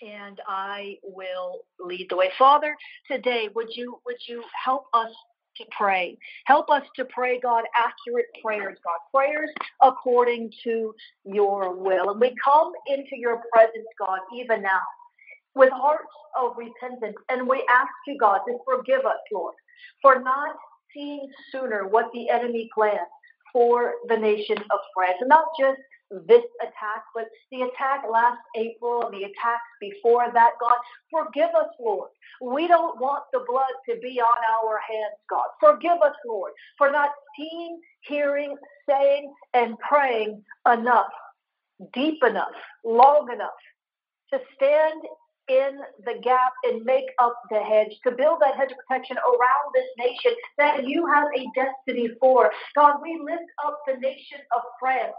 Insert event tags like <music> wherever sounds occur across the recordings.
and I will lead the way. Father, today would you would you help us to pray. Help us to pray, God, accurate prayers, God, prayers according to your will. And we come into your presence, God, even now, with hearts of repentance. And we ask you, God, to forgive us, Lord, for not seeing sooner what the enemy planned for the nation of France. Not just this attack, but the attack last April and the attacks before that, God. Forgive us, Lord. We don't want the blood to be on our hands, God. Forgive us, Lord, for not seeing, hearing, saying, and praying enough, deep enough, long enough to stand in the gap and make up the hedge, to build that hedge of protection around this nation that you have a destiny for. God, we lift up the nation of France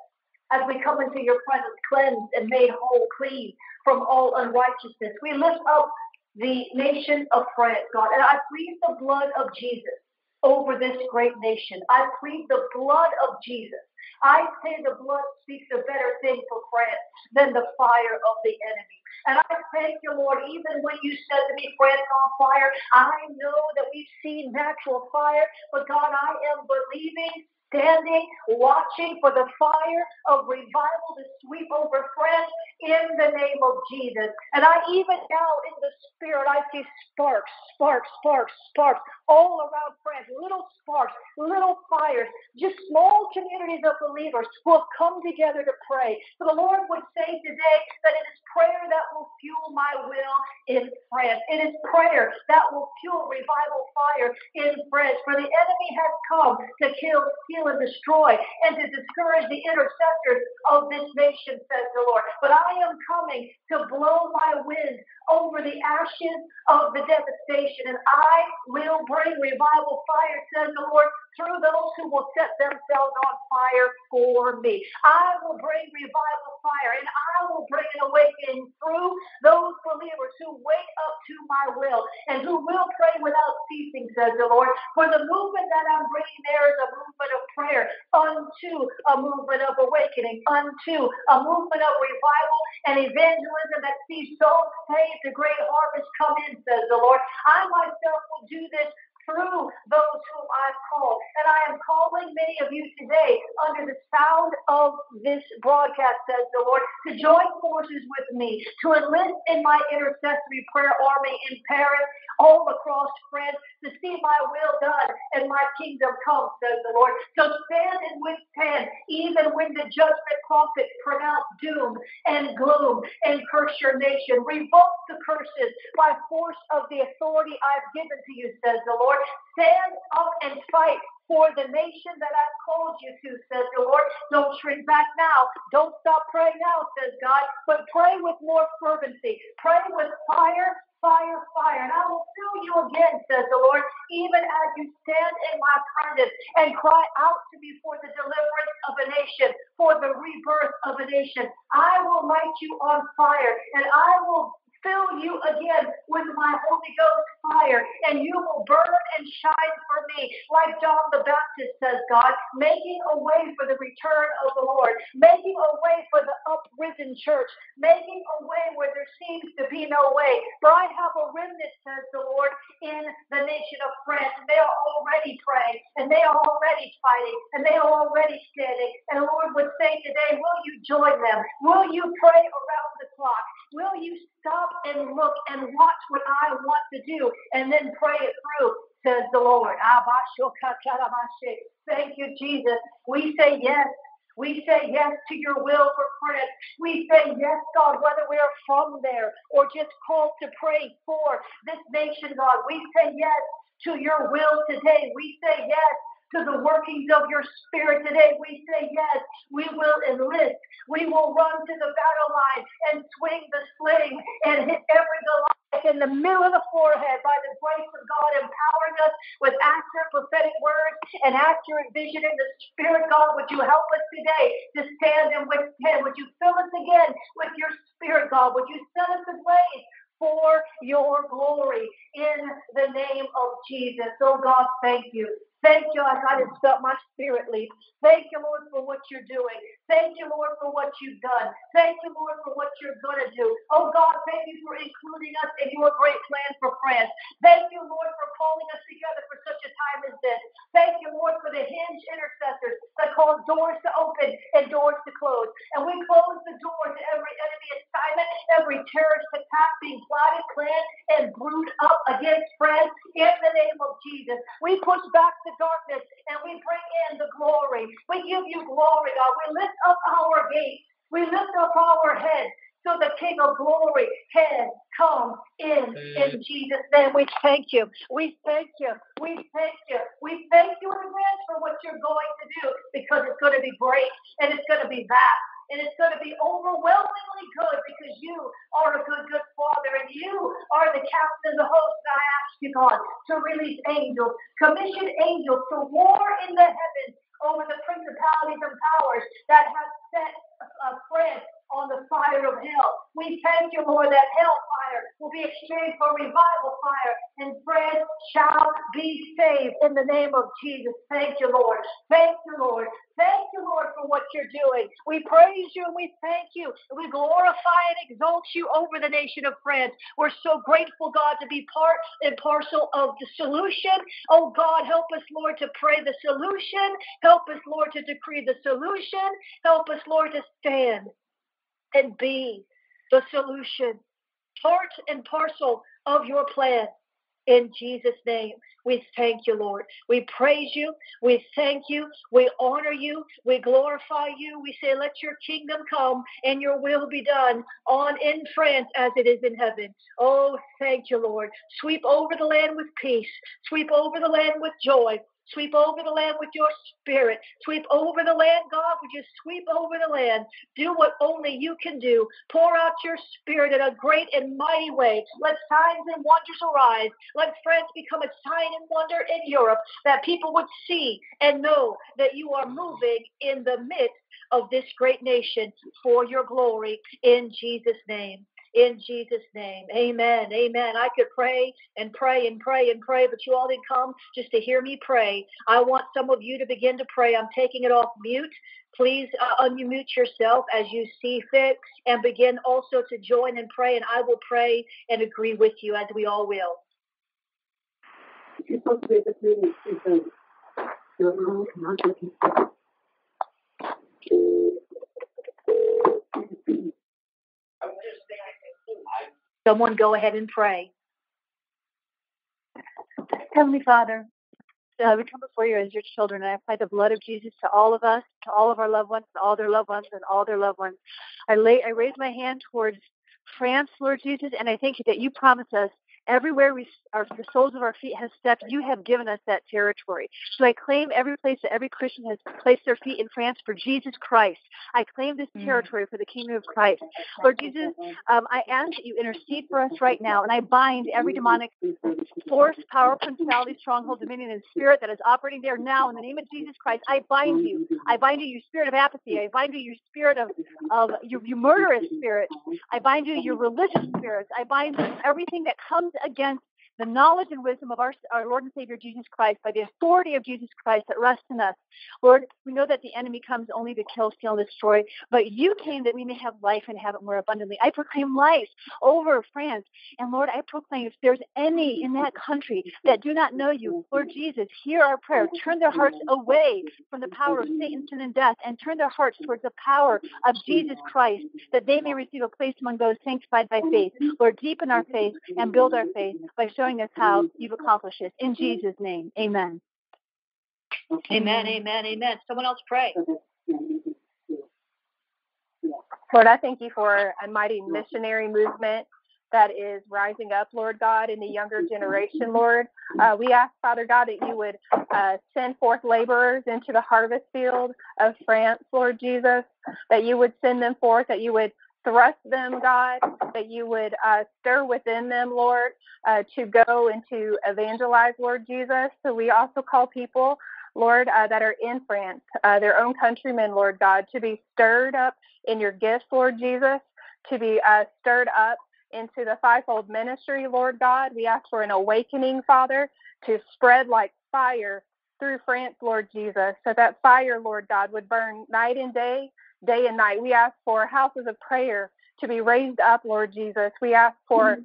as we come into your presence, cleansed and made whole, clean from all unrighteousness. We lift up the nation of France, God, and I plead the blood of Jesus over this great nation. I plead the blood of Jesus. I say the blood speaks a better thing for France than the fire of the enemy. And I thank you, Lord, even when you said to me, France on fire, I know that we've seen natural fire, but God, I am believing standing, watching for the fire of revival to sweep over France in the name of Jesus. And I even now in the spirit, I see sparks, sparks, sparks, sparks all around France, little sparks, little fires, just small communities of believers who have come together to pray. So the Lord would say today that it is prayer that will fuel my will in France. It is prayer that will fuel revival fire in France. For the enemy has come to kill, steal, and destroy, and to discourage the intercessors of this nation, says the Lord. But I am coming to blow my wind over the ashes of the devastation, and I will bring revival fire, says the Lord, through those who will set themselves on fire for me. I will bring revival fire, and I will bring an awakening through those believers who wake up to my will and who will pray without ceasing, says the Lord. For the movement that I'm bringing there is a movement of prayer unto a movement of awakening, unto a movement of revival and evangelism that sees souls saved, the great harvest come in, says the Lord. I myself will do this through those whom I've called. And I am calling many of you today under the sound of this broadcast, says the Lord, to join forces with me, to enlist in my intercessory prayer army in Paris, all across France, to see my will done and my kingdom come, says the Lord. So stand and withstand, even when the judgment prophet pronounce doom and gloom and curse your nation. Revoke the curses by force of the authority I've given to you, says the Lord. Lord. Stand up and fight for the nation that I've called you to, says the Lord. Don't shrink back now. Don't stop praying now, says God, but pray with more fervency. Pray with fire, fire, fire. And I will fill you again, says the Lord, even as you stand in my presence and cry out to me for the deliverance of a nation, for the rebirth of a nation. I will light you on fire and I will fill you again with my Holy Ghost fire, and you will burn and shine for me, like John the Baptist says, God, making a way for the return of the Lord, making a way for the uprisen church, making a way where there seems to be no way. For I have a remnant, says the Lord, in the nation of France. They are already praying, and they are already fighting, and they are already standing. And the Lord would say today, Will you join them? Will you pray around the clock? Will you stop and look and watch what I want to do and then pray it through, says the Lord. Thank you, Jesus. We say yes. We say yes to your will for France. We say yes, God, whether we are from there or just called to pray for this nation, God. We say yes to your will today. We say yes to the workings of your spirit today. We say yes. We will enlist. We will run to the battle line and swing the sling and hit every Goliath in the middle of the forehead by the grace of God, empowering us with accurate prophetic words and accurate vision in the spirit. God, would you help us today to stand and withstand? Would you fill us again with your spirit, God? Would you set us ablaze for your glory in the name of Jesus. Oh God, thank you. Thank you, I to felt my spirit leap. Thank you, Lord, for what you're doing. Thank you, Lord, for what you've done. Thank you, Lord, for what you're going to do. Oh, God, thank you for including us in your great plan for France. Thank you, Lord, for calling us together for such a time as this. Thank you, Lord, for the hinge intercessors that cause doors to open and doors to close. And we close the door to every enemy assignment, every terrorist attack being plotted, planned, and brewed up against France in the name of Jesus. We push back the darkness and we bring in the glory. We give you glory, God. We lift up our gates. We lift up our heads so the King of glory can come in. In mm. Jesus' name, we thank you. We thank you. We thank you. We thank you in advance for what you're going to do because it's going to be great and it's going to be vast and it's going to be overwhelmingly good because you are a good, good Father, and you are the captain of the host. And I ask you, God, to release angels, commission angels to war in the heavens over the principalities and powers that have set a friend on the fire of hell. We thank you, Lord, that hellfire will be exchanged for revival fire, and France shall be saved in the name of Jesus. Thank you, Lord. Thank you, Lord. Thank you, Lord, for what you're doing. We praise you and we thank you. We glorify and exalt you over the nation of France. We're so grateful, God, to be part and parcel of the solution. Oh, God, help us, Lord, to pray the solution. Help us, Lord, to decree the solution. Help us, Lord, to stand and be the solution, part and parcel of your plan. In Jesus' name, we thank you, Lord. We praise you. We thank you. We honor you. We glorify you. We say, let your kingdom come and your will be done on in France as it is in heaven. Oh, thank you, Lord. Sweep over the land with peace. Sweep over the land with joy. Sweep over the land with your spirit. Sweep over the land, God. Would you sweep over the land? Do what only you can do. Pour out your spirit in a great and mighty way. Let signs and wonders arise. Let France become a sign and wonder in Europe that people would see and know that you are moving in the midst of this great nation for your glory in Jesus' name in Jesus' name. Amen. Amen. I could pray and pray and pray and pray, but you all didn't come just to hear me pray. I want some of you to begin to pray. I'm taking it off mute. Please uh, unmute yourself as you see fit and begin also to join and pray, and I will pray and agree with you as we all will. <laughs> Someone go ahead and pray. Heavenly Father, uh, we come before you as your children, and I apply the blood of Jesus to all of us, to all of our loved ones, and all their loved ones, and all their loved ones. I lay, I raise my hand towards France, Lord Jesus, and I thank you that you promise us Everywhere we, our, the soles of our feet have stepped, you have given us that territory. So I claim every place that every Christian has placed their feet in France for Jesus Christ. I claim this mm. territory for the kingdom of Christ. Lord Jesus, um, I ask that you intercede for us right now, and I bind every demonic force, power, principality, stronghold, dominion, and spirit that is operating there now in the name of Jesus Christ. I bind you. I bind you, you spirit of apathy. I bind you, you spirit of, of you, you murderous spirit. I bind you, your religious spirits. I bind everything that comes against the knowledge and wisdom of our, our Lord and Savior Jesus Christ, by the authority of Jesus Christ that rests in us. Lord, we know that the enemy comes only to kill, steal, and destroy, but you came that we may have life and have it more abundantly. I proclaim life over France. And Lord, I proclaim if there's any in that country that do not know you, Lord Jesus, hear our prayer. Turn their hearts away from the power of Satan, sin, and death, and turn their hearts towards the power of Jesus Christ, that they may receive a place among those sanctified by faith. Lord, deepen our faith and build our faith by showing showing us how you've accomplished it. In Jesus' name, amen. Amen, amen, amen. Someone else pray. Lord, I thank you for a mighty missionary movement that is rising up, Lord God, in the younger generation, Lord. Uh, we ask, Father God, that you would uh, send forth laborers into the harvest field of France, Lord Jesus, that you would send them forth, that you would thrust them, God, that you would uh, stir within them, Lord, uh, to go and to evangelize, Lord Jesus. So we also call people, Lord, uh, that are in France, uh, their own countrymen, Lord God, to be stirred up in your gifts, Lord Jesus, to be uh, stirred up into the fivefold ministry, Lord God. We ask for an awakening, Father, to spread like fire through France, Lord Jesus, so that fire, Lord God, would burn night and day, day and night. We ask for houses of prayer to be raised up, Lord Jesus. We ask for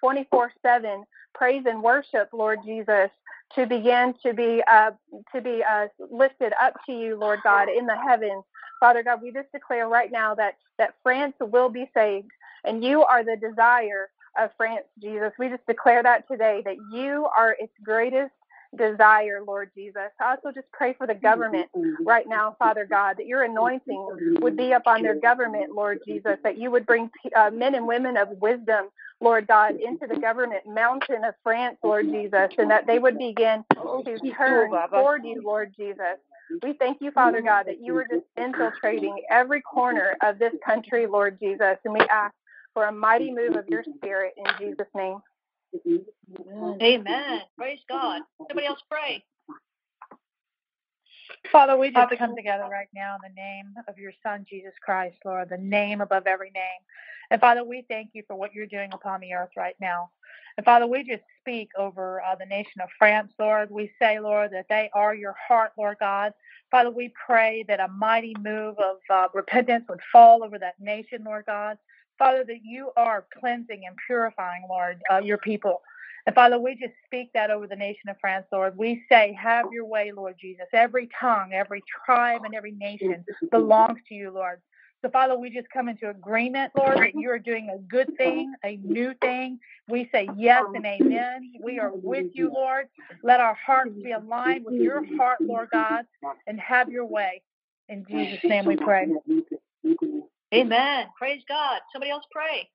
24 uh, 7 praise and worship, Lord Jesus, to begin to be uh, to be uh, lifted up to you, Lord God, in the heavens. Father God, we just declare right now that that France will be saved, and you are the desire of France, Jesus. We just declare that today that you are its greatest desire, Lord Jesus. I also just pray for the government right now, Father God, that your anointing would be up on their government, Lord Jesus, that you would bring uh, men and women of wisdom, Lord God, into the government mountain of France, Lord Jesus, and that they would begin to turn toward you, Lord Jesus. We thank you, Father God, that you are just infiltrating every corner of this country, Lord. Jesus, and we ask for a mighty move of your spirit in Jesus' name. Amen. Praise God. Somebody else pray. Father, we just come together right now in the name of your Son, Jesus Christ, Lord, the name above every name. And Father, we thank you for what you're doing upon the earth right now. And Father, we just speak over uh, the nation of France, Lord. We say, Lord, that they are your heart, Lord God. Father, we pray that a mighty move of uh, repentance would fall over that nation, Lord God. Father, that you are cleansing and purifying, Lord, uh, your people. And Father, we just speak that over the nation of France, Lord. We say, have your way, Lord Jesus. Every tongue, every tribe, and every nation belongs to you, Lord. So, Father, we just come into agreement, Lord, that you are doing a good thing, a new thing. We say yes and amen. We are with you, Lord. Let our hearts be aligned with your heart, Lord God, and have your way. In Jesus' name we pray. Amen. Praise God. Somebody else pray.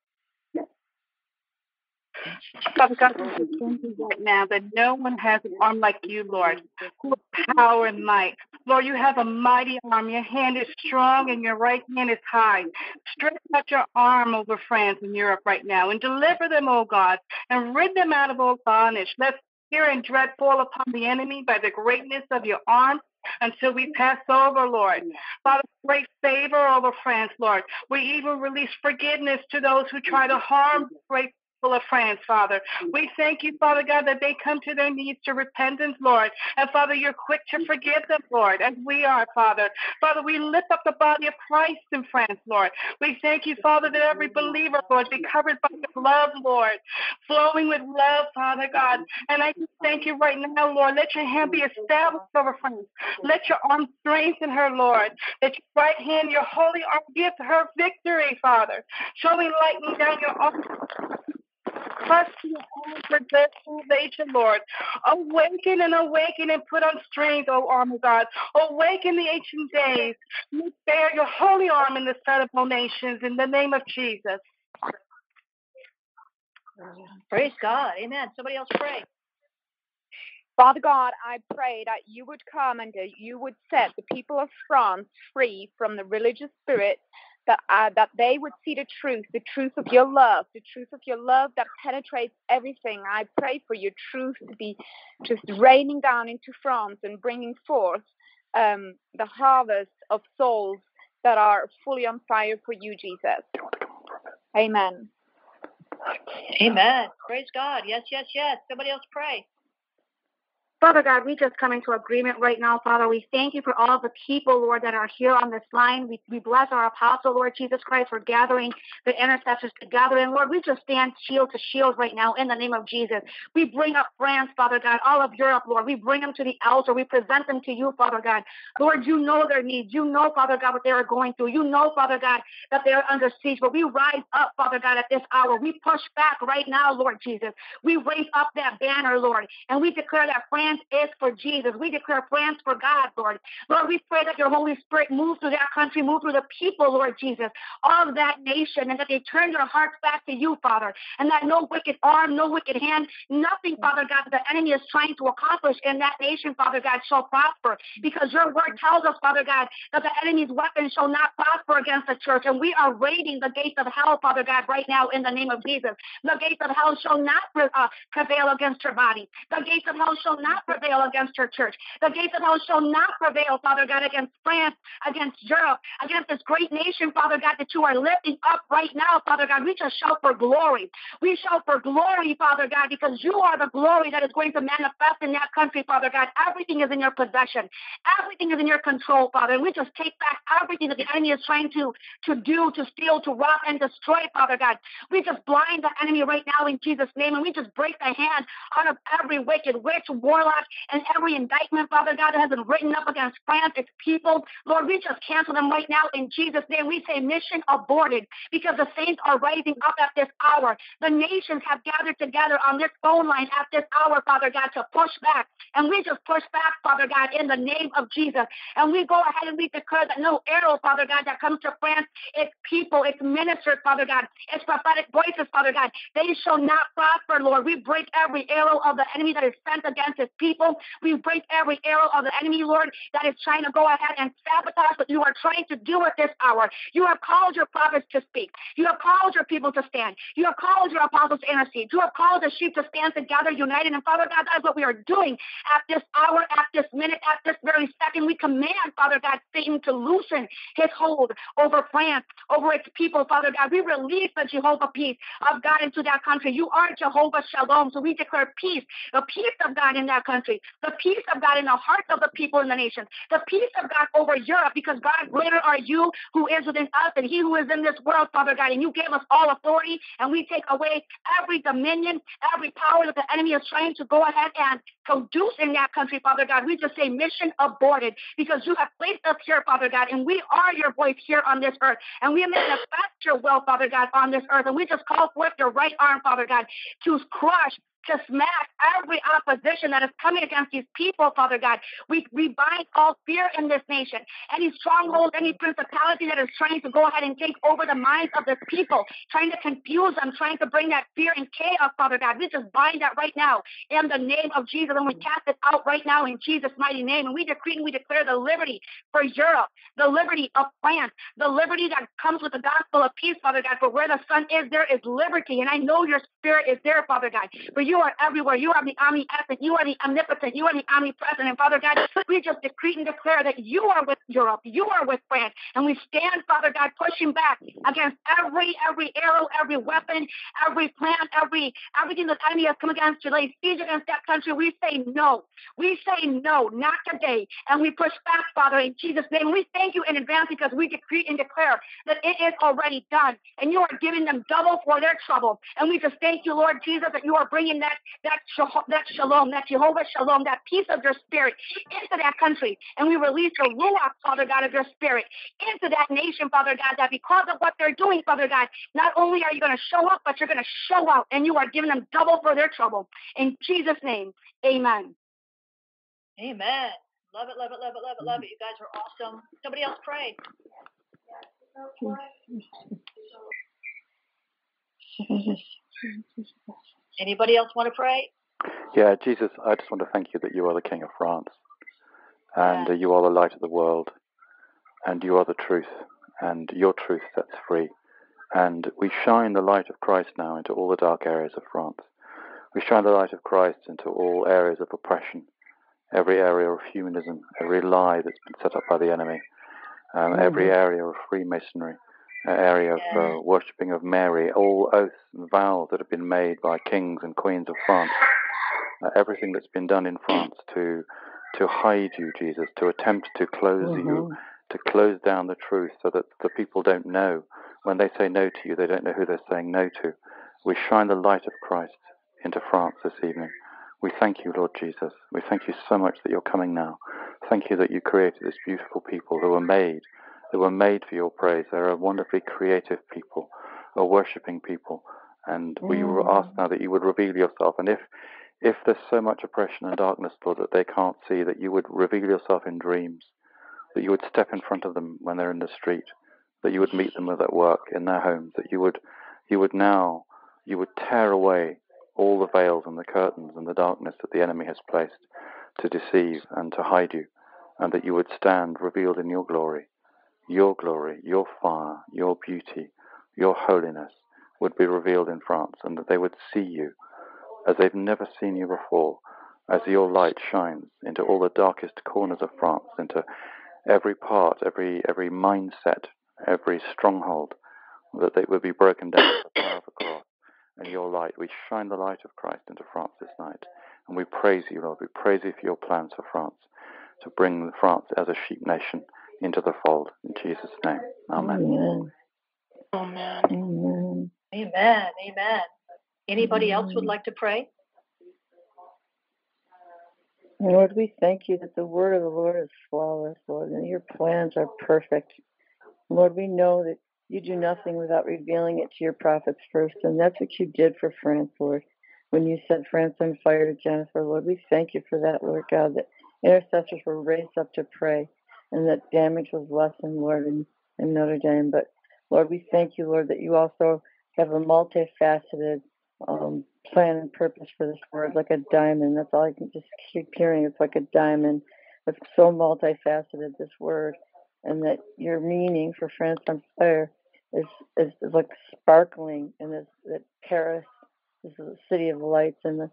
Father God, right now that no one has an arm like you, Lord, who power and might. Lord, you have a mighty arm. Your hand is strong and your right hand is high. Stretch out your arm over France and Europe right now and deliver them, O God, and rid them out of all bondage. Let fear and dread fall upon the enemy by the greatness of your arm until we pass over, Lord. Father, great favor over France, Lord. We even release forgiveness to those who try to harm great of France, Father. Mm. We thank you, Father God, that they come to their knees to repentance, Lord. And Father, you're quick to mm. forgive them, Lord, as we are, Father. Father, we lift up the body of Christ in France, Lord. We thank you, Father, that every believer, Lord, be covered by your love, Lord, flowing with love, Father God. And I just thank you right now, Lord. Let your hand be established over France. Let your arm strengthen her, Lord. Let your right hand, your holy arm, give her victory, Father. Show Showing lightning down your arm trust you for this salvation, Lord. Awaken and awaken and put on strength, O arm of God. Awaken the ancient days. You bear your holy arm in the sight of all nations in the name of Jesus. Praise God. Amen. Somebody else pray. Father God, I pray that you would come and that you would set the people of France free from the religious spirit that uh, that they would see the truth, the truth of your love, the truth of your love that penetrates everything. I pray for your truth to be just raining down into France and bringing forth um, the harvest of souls that are fully on fire for you, Jesus. Amen. Amen. Praise God. Yes, yes, yes. Somebody else pray. Father God, we just come into agreement right now, Father. We thank you for all the people, Lord, that are here on this line. We, we bless our apostle, Lord Jesus Christ, for gathering the intercessors together. And Lord, we just stand shield to shield right now in the name of Jesus. We bring up France, Father God, all of Europe, Lord. We bring them to the altar. We present them to you, Father God. Lord, you know their needs. You know, Father God, what they are going through. You know, Father God, that they are under siege. But we rise up, Father God, at this hour. We push back right now, Lord Jesus. We raise up that banner, Lord, and we declare that France France is for Jesus. We declare France for God, Lord. Lord, we pray that your Holy Spirit move through that country, move through the people, Lord Jesus, of that nation, and that they turn their hearts back to you, Father, and that no wicked arm, no wicked hand, nothing, Father God, that the enemy is trying to accomplish in that nation, Father God, shall prosper. Because your word tells us, Father God, that the enemy's weapons shall not prosper against the church. And we are raiding the gates of hell, Father God, right now in the name of Jesus. The gates of hell shall not uh, prevail against your body. The gates of hell shall not not prevail against her church. The gates of hell shall not prevail, Father God, against France, against Europe, against this great nation, Father God, that you are lifting up right now, Father God. We just shout for glory. We shout for glory, Father God, because you are the glory that is going to manifest in that country, Father God. Everything is in your possession. Everything is in your control, Father. And we just take back everything that the enemy is trying to, to do, to steal, to rob, and destroy, Father God. We just blind the enemy right now in Jesus' name, and we just break the hand out of every wicked witch, warlock, and every indictment, Father God, that has been written up against France, its people. Lord, we just cancel them right now in Jesus' name. We say mission aborted because the saints are rising up at this hour. The nations have gathered together on this phone line at this hour, Father God, to push back. And we just push back, Father God, in the name of Jesus. And we go ahead and we declare that no arrow, Father God, that comes to France, its people, its ministers, Father God, its prophetic voices, Father God, they shall not prosper, Lord. We break every arrow of the enemy that is sent against his people. We break every arrow of the enemy, Lord, that is trying to go ahead and sabotage what you are trying to do at this hour. You have called your prophets to speak. You have called your people to stand. You have called your apostles to intercede. You have called the sheep to stand together, united. And Father God, that is what we are doing at this hour, at this minute, at this very second. We command, Father God, Satan to loosen his hold over France, over its people, Father God. We release the Jehovah peace of God into that country. You are Jehovah Shalom. So we declare peace, the peace of God in that country, the peace of God in the hearts of the people in the nation, the peace of God over Europe, because God, greater are you who is within us and he who is in this world, Father God. And you gave us all authority, and we take away every dominion, every power that the enemy is trying to go ahead and produce in that country, Father God. We just say mission aborted because you have placed us here, Father God, and we are your voice here on this earth. And we manifest your will, Father God, on this earth. And we just call forth your right arm, Father God, to crush to smack every opposition that is coming against these people, Father God. We, we bind all fear in this nation. Any stronghold, any principality that is trying to go ahead and take over the minds of this people, trying to confuse them, trying to bring that fear and chaos, Father God. We just bind that right now in the name of Jesus and we cast it out right now in Jesus' mighty name. And we decree and we declare the liberty for Europe, the liberty of France, the liberty that comes with the gospel of peace, Father God. For where the Son is, there is liberty. And I know your spirit is there, Father God. For you are everywhere. You are the omnipresent. You are the omnipotent. You are the omnipresent. And Father God, we just decree and declare that you are with Europe. You are with France. And we stand, Father God, pushing back against every every arrow, every weapon, every plan, every everything that enemy has come against to lay siege against that country. We say no. We say no, not today. And we push back, Father, in Jesus' name. We thank you in advance because we decree and declare that it is already done. And you are giving them double for their trouble. And we just thank you, Lord Jesus, that you are bringing that that that shalom, that Jehovah shalom, that peace of your spirit into that country. And we release the ruach, Father God, of your spirit into that nation, Father God, that because of what they're doing, Father God, not only are you going to show up, but you're going to show out and you are giving them double for their trouble. In Jesus' name, amen. Amen. Love it, love it, love it, love it, love it. You guys are awesome. Somebody else pray. Anybody else want to pray? Yeah, Jesus, I just want to thank you that you are the King of France, and uh, you are the light of the world, and you are the truth, and your truth sets free. And we shine the light of Christ now into all the dark areas of France. We shine the light of Christ into all areas of oppression, every area of humanism, every lie that's been set up by the enemy, um, mm-hmm. every area of Freemasonry, area of uh, worshipping of Mary, all oaths and vows that have been made by kings and queens of France, uh, everything that's been done in France to to hide you, Jesus, to attempt to close mm-hmm. you, to close down the truth so that the people don't know. When they say no to you, they don't know who they're saying no to. We shine the light of Christ into France this evening. We thank you, Lord Jesus. We thank you so much that you're coming now. Thank you that you created this beautiful people who were made they were made for your praise. They're a wonderfully creative people, a worshipping people. And we mm. ask now that you would reveal yourself. And if if there's so much oppression and darkness, Lord, that they can't see, that you would reveal yourself in dreams, that you would step in front of them when they're in the street, that you would meet them at work, in their homes, that you would you would now you would tear away all the veils and the curtains and the darkness that the enemy has placed to deceive and to hide you, and that you would stand revealed in your glory. Your glory, your fire, your beauty, your holiness would be revealed in France and that they would see you as they've never seen you before, as your light shines into all the darkest corners of France, into every part, every every mindset, every stronghold, that they would be broken down by the power of the cross and your light. We shine the light of Christ into France this night. And we praise you, Lord. We praise you for your plans for France, to bring France as a sheep nation into the fold. In Jesus' name. Amen. Amen. Amen. Amen. Amen. Anybody else would like to pray? Lord, we thank you that the word of the Lord is flawless, Lord, and your plans are perfect. Lord, we know that you do nothing without revealing it to your prophets first, and that's what you did for France, Lord. When you set France on fire to Jennifer, Lord, we thank you for that, Lord God, that intercessors were raised up to pray and that damage was lessened, Lord, in, in Notre Dame. But Lord, we thank you, Lord, that you also have a multifaceted um, plan and purpose for this word, like a diamond. That's all I can just keep hearing. It's like a diamond. It's so multifaceted, this word, and that your meaning for France on Fire is, is, is like sparkling, and this, that Paris is the city of lights, and the,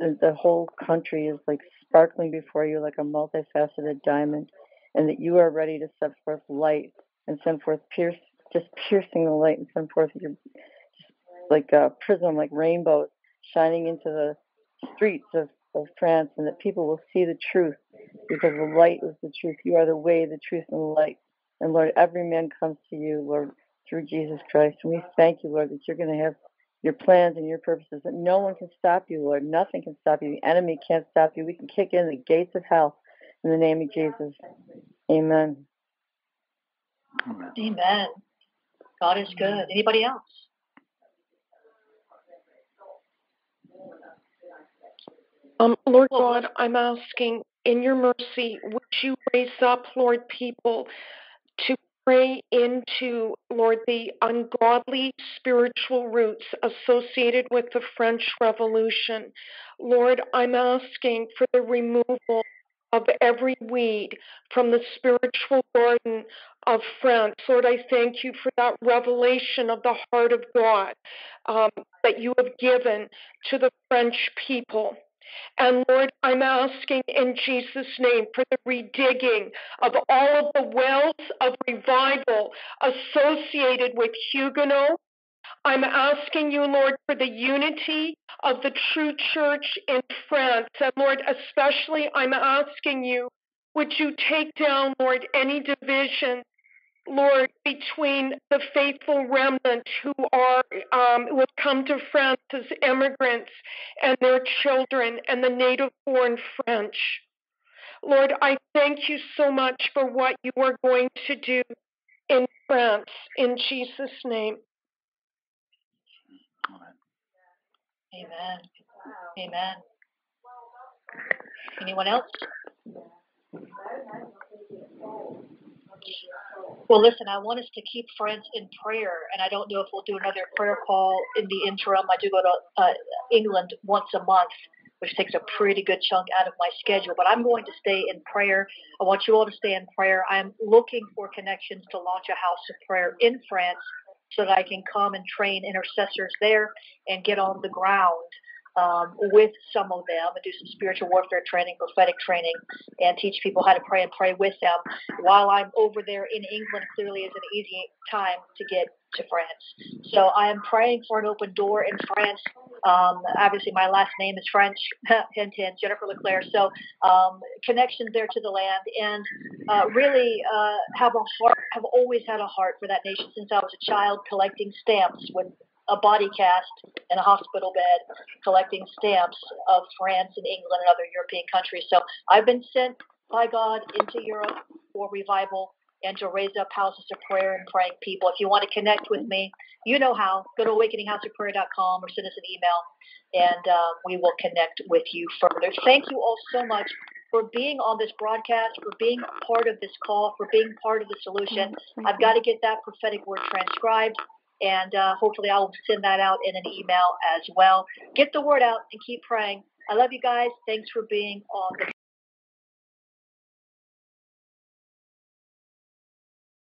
the whole country is like sparkling before you like a multifaceted diamond, and that you are ready to set forth light and send forth pierce, just piercing the light and send forth your like a prism, like rainbows shining into the streets of, of France, and that people will see the truth because the light is the truth. You are the way, the truth, and the light. And Lord, every man comes to you, Lord, through Jesus Christ. And we thank you, Lord, that you're going to have your plans and your purposes, that no one can stop you, Lord. Nothing can stop you. The enemy can't stop you. We can kick in the gates of hell in the name of Jesus. Amen. Amen. God is good. Anybody else? Um, Lord God, I'm asking in your mercy, would you raise up, Lord, people to pray into, Lord, the ungodly spiritual roots associated with the French Revolution. Lord, I'm asking for the removal of every weed from the spiritual garden of France. Lord, I thank you for that revelation of the heart of God um, that you have given to the French people. And Lord, I'm asking in Jesus' name for the redigging of all of the wells of revival associated with Huguenot. I'm asking you, Lord, for the unity of the true church in France. And Lord, especially I'm asking you, would you take down, Lord, any division Lord, between the faithful remnant who are um, who have come to France as immigrants and their children and the native born French. Lord, I thank you so much for what you are going to do in France in Jesus' name. Amen. Amen. Anyone else? Well, listen, I want us to keep France in prayer, and I don't know if we'll do another prayer call in the interim. I do go to uh, England once a month, which takes a pretty good chunk out of my schedule, but I'm going to stay in prayer. I want you all to stay in prayer. I'm looking for connections to launch a house of prayer in France so that I can come and train intercessors there and get on the ground um, with some of them and do some spiritual warfare training, prophetic training, and teach people how to pray and pray with them. While I'm over there in England, clearly is an easy time to get to France. So I am praying for an open door in France. Um, obviously, my last name is French, <laughs> hint, hint, Jennifer LeClaire. So um, connections there to the land, and uh, really uh, have a heart. Have always had a heart for that nation since I was a child, collecting stamps with a body cast in a hospital bed collecting stamps of France and England and other European countries. So I've been sent by God into Europe for revival and to raise up houses of prayer and praying people. If you want to connect with me, you know how. Go to awakeninghouseofprayer.com or send us an email, and uh, we will connect with you further. Thank you all so much for being on this broadcast, for being part of this call, for being part of the solution. I've got to get that prophetic word transcribed and uh, hopefully I'll send that out in an email as well. Get the word out and keep praying. I love you guys. Thanks for being on the